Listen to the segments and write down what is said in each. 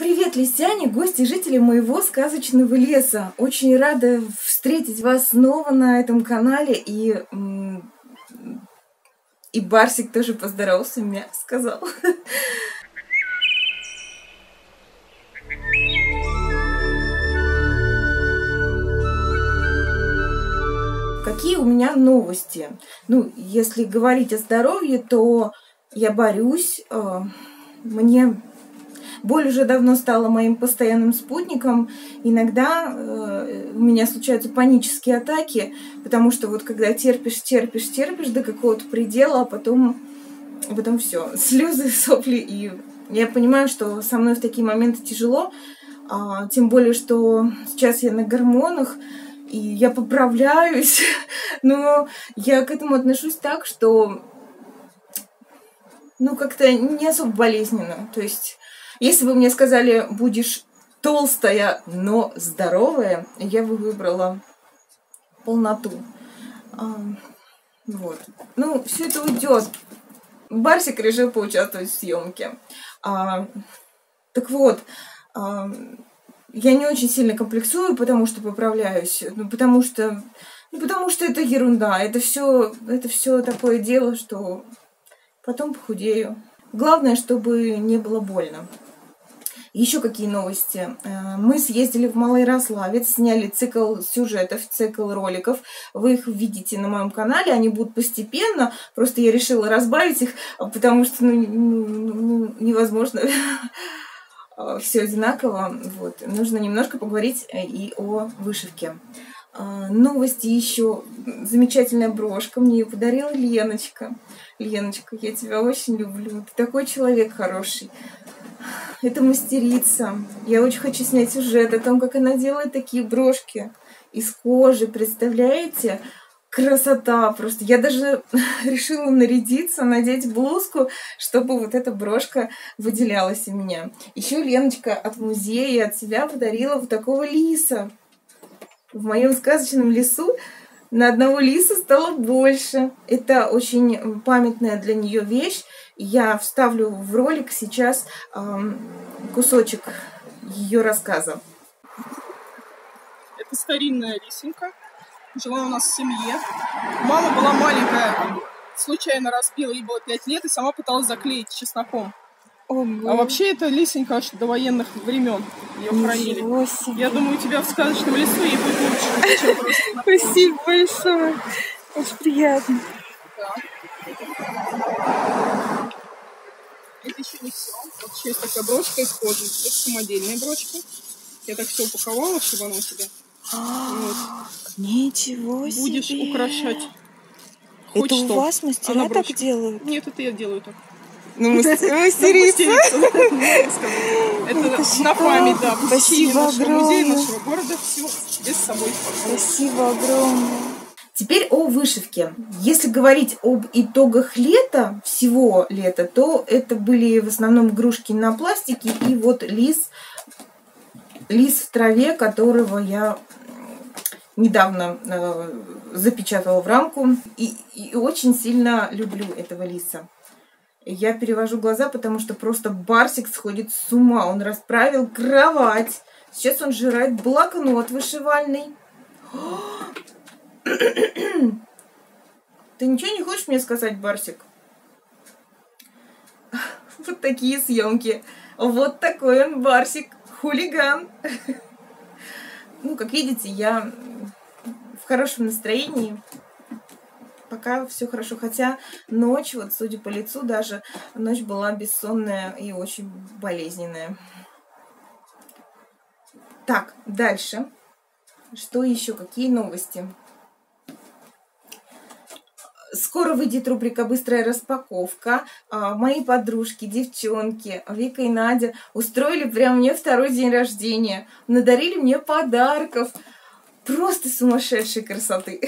Привет, лисяне, гости, жители моего сказочного леса. Очень рада встретить вас снова на этом канале. И, и Барсик тоже поздоровался, меня сказал. Какие у меня новости? Ну, если говорить о здоровье, то я борюсь. Э, мне Боль уже давно стала моим постоянным спутником. Иногда э, у меня случаются панические атаки, потому что вот когда терпишь, терпишь, терпишь до какого-то предела, а потом, а потом все, слезы, сопли. И я понимаю, что со мной в такие моменты тяжело, а, тем более, что сейчас я на гормонах, и я поправляюсь, но я к этому отношусь так, что ну, как-то не особо болезненно. То есть если бы мне сказали, будешь толстая, но здоровая, я бы выбрала полноту. А, вот. Ну, все это уйдет. Барсик решил поучаствовать в съемке. А, так вот, а, я не очень сильно комплексую, потому что поправляюсь, ну, потому что, ну, потому что это ерунда, это все, это все такое дело, что потом похудею. Главное, чтобы не было больно. Еще какие новости? Э, мы съездили в Малый Рославец, сняли цикл сюжетов, цикл роликов. Вы их видите на моем канале, они будут постепенно. Просто я решила разбавить их, потому что ну, ну, невозможно все одинаково. Вот. Нужно немножко поговорить э, и о вышивке. А, новости еще. Замечательная брошка. Мне ее подарила Леночка. Леночка, я тебя очень люблю. Ты такой человек хороший это мастерица. Я очень хочу снять сюжет о том, как она делает такие брошки из кожи. Представляете? Красота просто. Я даже решила нарядиться, надеть блузку, чтобы вот эта брошка выделялась у меня. Еще Леночка от музея, от себя подарила вот такого лиса. В моем сказочном лесу на одного лиса стало больше. Это очень памятная для нее вещь. Я вставлю в ролик сейчас кусочек ее рассказа. Это старинная лисенька. Жила у нас в семье. Мама была маленькая, случайно разбила, ей было 5 лет, и сама пыталась заклеить чесноком. Ого. А вообще это лисенька аж до военных времен ее хранили. Себе. Я думаю, у тебя в сказочном лесу ей будет лучше, чем просто. Спасибо большое. Очень приятно. Это еще не все. Вот еще есть такая брошка из кожи. Это самодельная брошка. Я так все упаковала, чтобы она у тебя. вот. Ничего себе. Будешь украшать. Хоть это что. у вас мастера так делают? Нет, это я делаю так. Ну, мастерица. Это на память, да. Спасибо огромное. музея, нашего города. Все без собой. Спасибо огромное. Теперь о вышивке. Если говорить об итогах лета, всего лета, то это были в основном игрушки на пластике и вот лис, лис в траве, которого я недавно э, запечатала в рамку. И, и очень сильно люблю этого лиса. Я перевожу глаза, потому что просто Барсик сходит с ума. Он расправил кровать. Сейчас он жирает блокнот вышивальный. Ты ничего не хочешь мне сказать, Барсик? Вот такие съемки. Вот такой он, Барсик, хулиган. Ну, как видите, я в хорошем настроении. Пока все хорошо. Хотя ночь, вот судя по лицу, даже ночь была бессонная и очень болезненная. Так, дальше. Что еще? Какие новости? Скоро выйдет рубрика «Быстрая распаковка». А, мои подружки, девчонки, Вика и Надя устроили прям мне второй день рождения. Надарили мне подарков просто сумасшедшей красоты.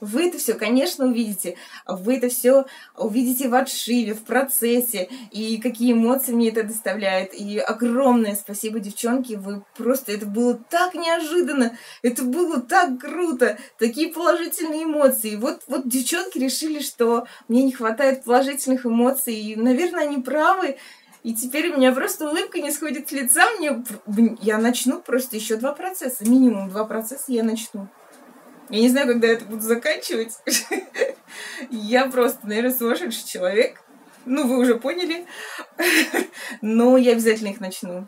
Вы это все, конечно, увидите. Вы это все увидите в отшиве, в процессе, и какие эмоции мне это доставляет. И огромное спасибо, девчонки, вы просто, это было так неожиданно, это было так круто, такие положительные эмоции. Вот, вот девчонки решили, что мне не хватает положительных эмоций, и, наверное, они правы. И теперь у меня просто улыбка не сходит с лица. Мне, я начну просто еще два процесса. Минимум два процесса я начну. Я не знаю, когда я это буду заканчивать. Я просто, наверное, сумасшедший человек. Ну, вы уже поняли. Но я обязательно их начну.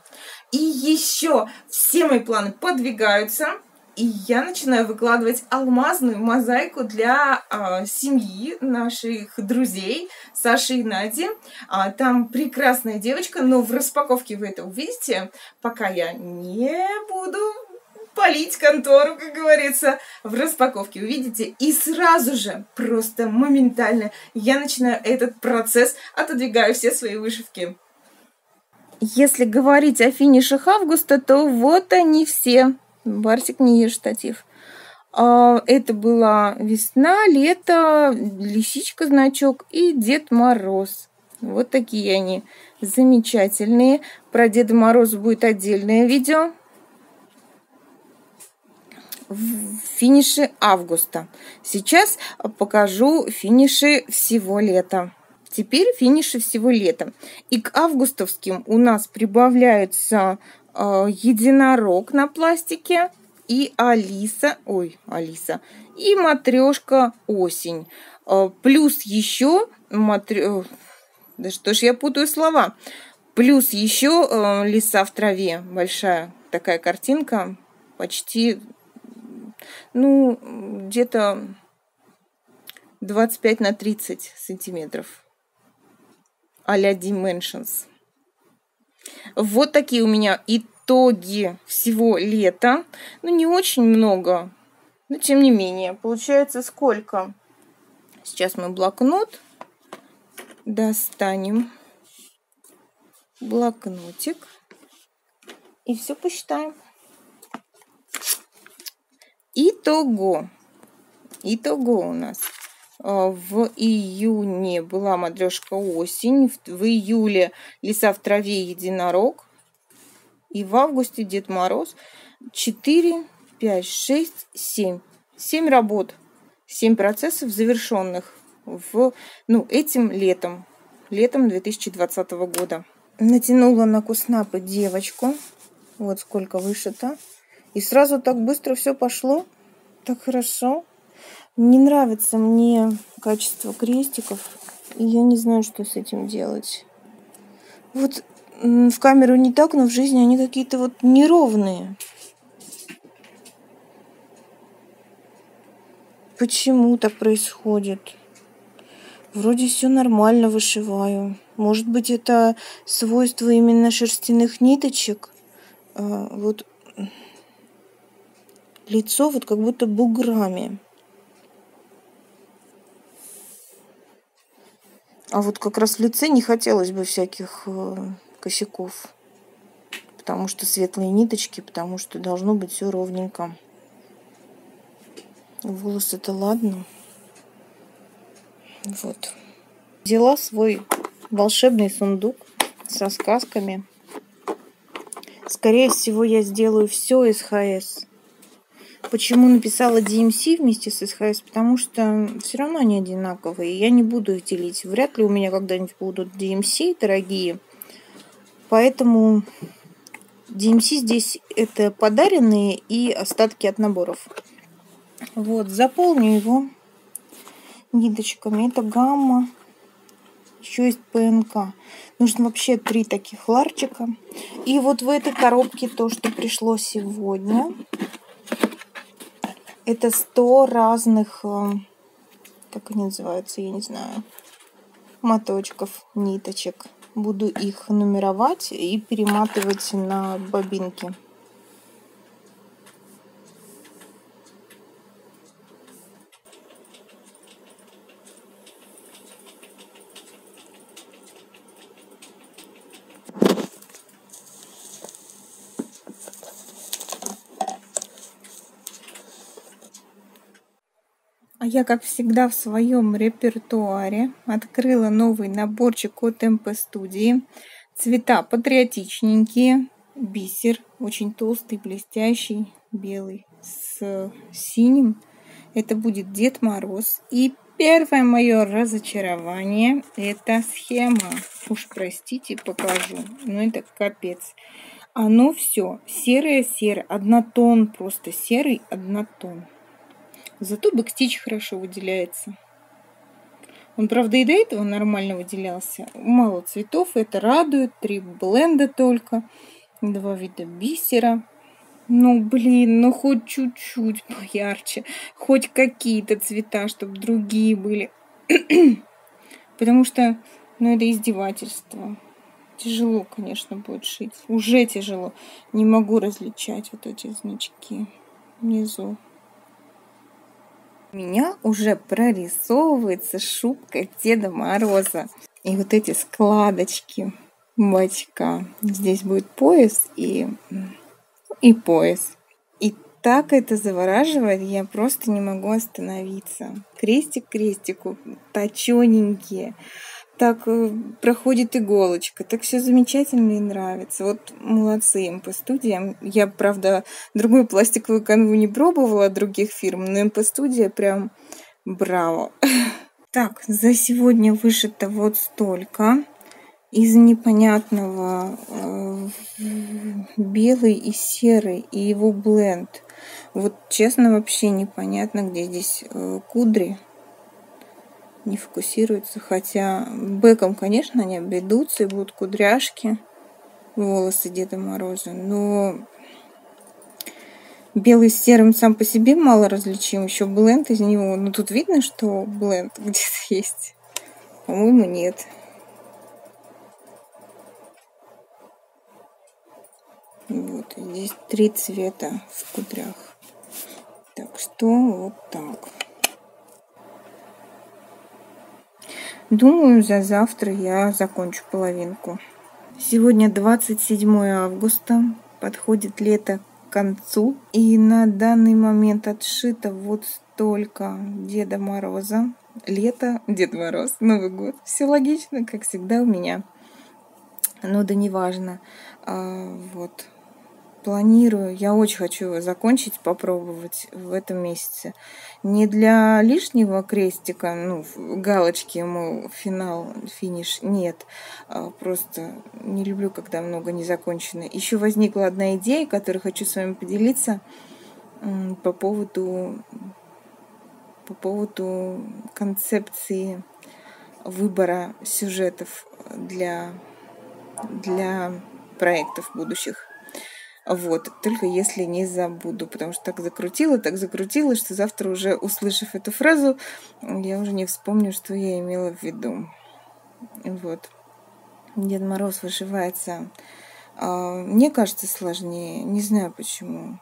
И еще все мои планы подвигаются. И я начинаю выкладывать алмазную мозаику для э, семьи наших друзей Саши и Нади. А, там прекрасная девочка, но в распаковке вы это увидите. Пока я не буду полить контору, как говорится, в распаковке. Увидите, и сразу же, просто моментально, я начинаю этот процесс, отодвигаю все свои вышивки. Если говорить о финишах августа, то вот они все. Барсик не ешь штатив. А, это была весна, лето, лисичка значок и Дед Мороз. Вот такие они замечательные. Про Деда Мороза будет отдельное видео финиши августа. Сейчас покажу финиши всего лета. Теперь финиши всего лета. И к августовским у нас прибавляются единорог на пластике и Алиса, ой, Алиса, и матрешка осень. Э, плюс еще матр... Да что ж я путаю слова. Плюс еще э, леса в траве. Большая такая картинка. Почти ну, где-то 25 на 30 сантиметров. А-ля Dimensions. Вот такие у меня итоги всего лета. Ну, не очень много, но тем не менее. Получается сколько? Сейчас мы блокнот достанем. Блокнотик. И все посчитаем. Итого. Итого у нас. А, в июне была матрешка осень, в июле леса в траве единорог, и в августе Дед Мороз 4, 5, 6, 7. 7 работ, 7 процессов завершенных в, ну, этим летом, летом 2020 года. Натянула на куснапы девочку, вот сколько вышито. И сразу так быстро все пошло, так хорошо. Не нравится мне качество крестиков, и я не знаю, что с этим делать. Вот в камеру не так, но в жизни они какие-то вот неровные. Почему так происходит? Вроде все нормально вышиваю. Может быть, это свойство именно шерстяных ниточек? А, вот лицо вот как будто буграми. А вот как раз в лице не хотелось бы всяких э, косяков. Потому что светлые ниточки, потому что должно быть все ровненько. Волосы это ладно. Вот. Взяла свой волшебный сундук со сказками. Скорее всего, я сделаю все из ХС. Почему написала DMC вместе с SHS? Потому что все равно они одинаковые. Я не буду их делить. Вряд ли у меня когда-нибудь будут DMC дорогие. Поэтому DMC здесь это подаренные и остатки от наборов. Вот, заполню его ниточками. Это гамма. Еще есть ПНК. Нужно вообще три таких ларчика. И вот в этой коробке то, что пришло сегодня. Это сто разных, э, как они называются, я не знаю, моточков, ниточек. Буду их нумеровать и перематывать на бобинки. Я, как всегда, в своем репертуаре открыла новый наборчик от МП студии. Цвета патриотичненькие, бисер, очень толстый, блестящий, белый с синим. Это будет Дед Мороз. И Первое мое разочарование – это схема. Уж простите, покажу. Ну, это капец. Оно все серое-серое, однотон, просто серый однотон. Зато бэкстич хорошо выделяется. Он, правда, и до этого нормально выделялся. Мало цветов, это радует. Три бленда только. Два вида бисера. Ну, блин, ну хоть чуть-чуть поярче. Хоть какие-то цвета, чтобы другие были. Потому что, ну, это издевательство. Тяжело, конечно, будет шить. Уже тяжело. Не могу различать вот эти значки внизу. У меня уже прорисовывается шубка Деда Мороза. И вот эти складочки бачка. Здесь будет пояс и и пояс. И так это завораживает, я просто не могу остановиться. Крестик крестику, точененькие. Так э, проходит иголочка, так все замечательно и нравится. Вот молодцы им по студиям. Я, правда, другую пластиковую канву не пробовала других фирм, но МП студия прям браво. Так, за сегодня вышито вот столько из непонятного э, белый и серый и его бленд. Вот честно вообще непонятно, где здесь э, кудри. Не фокусируется. Хотя бэком, конечно, они обойдутся и будут кудряшки. Волосы Деда Мороза. Но белый с серым сам по себе мало различим. Еще бленд из него. Ну тут видно, что бленд где-то есть. По-моему, нет. Вот, здесь три цвета в кудрях. Так что вот так. Думаю, за завтра я закончу половинку. Сегодня 27 августа, подходит лето к концу. И на данный момент отшито вот столько Деда Мороза. Лето, Дед Мороз, Новый год. Все логично, как всегда у меня. Ну да неважно. А, вот планирую, я очень хочу закончить, попробовать в этом месяце. Не для лишнего крестика, ну, галочки, ему финал, финиш, нет. А просто не люблю, когда много не закончено. Еще возникла одна идея, которой хочу с вами поделиться по поводу, по поводу концепции выбора сюжетов для, для проектов будущих. Вот, только если не забуду, потому что так закрутила, так закрутила, что завтра уже, услышав эту фразу, я уже не вспомню, что я имела в виду. Вот. Дед Мороз вышивается, а, мне кажется, сложнее. Не знаю почему.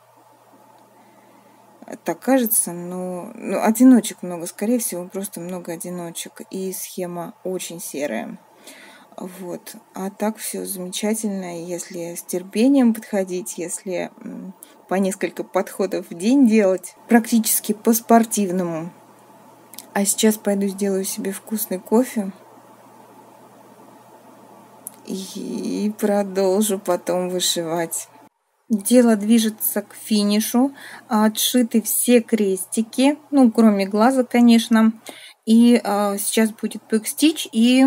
Так кажется, но ну, одиночек много, скорее всего, просто много одиночек. И схема очень серая. Вот. А так все замечательно, если с терпением подходить, если по несколько подходов в день делать, практически по-спортивному. А сейчас пойду сделаю себе вкусный кофе и продолжу потом вышивать. Дело движется к финишу. Отшиты все крестики, ну, кроме глаза, конечно. И а, сейчас будет backstitch и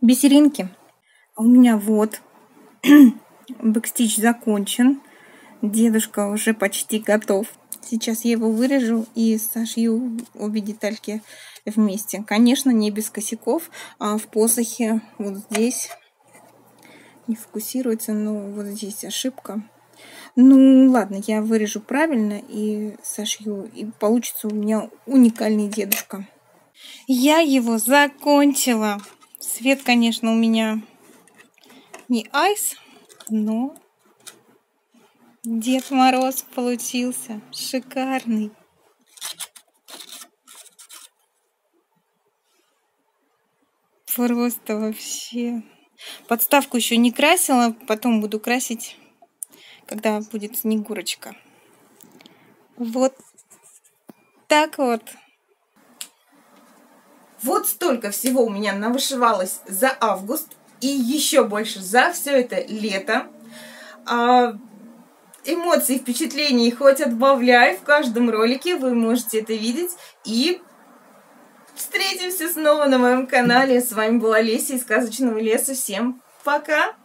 бисеринки. У меня вот backstitch закончен. Дедушка уже почти готов. Сейчас я его вырежу и сошью обе детальки вместе. Конечно, не без косяков. А в посохе вот здесь не фокусируется, но вот здесь ошибка. Ну, ладно, я вырежу правильно и сошью. И получится у меня уникальный дедушка. Я его закончила. Цвет, конечно, у меня не айс, но Дед Мороз получился шикарный. Просто вообще. Подставку еще не красила, потом буду красить, когда будет снегурочка. Вот так вот. Вот столько всего у меня навышивалось за август и еще больше за все это лето. А, эмоций, впечатлений хоть отбавляй в каждом ролике, вы можете это видеть. И Встретимся снова на моем канале. С вами была Леся из Сказочного леса. Всем пока!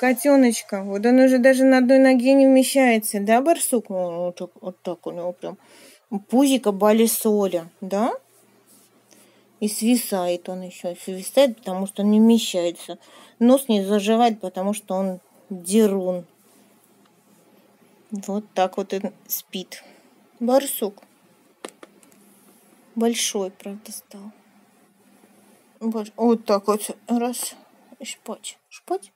Котеночка, вот он уже даже на одной ноге не вмещается, да, барсук? Вот так, вот так у него прям пузика балисоля, да? И свисает он еще, свисает, потому что он не вмещается. Нос не заживает, потому что он дерун. Вот так вот он спит. Барсук. Большой, правда, стал. Вот так вот. Раз. Шпать. Шпать.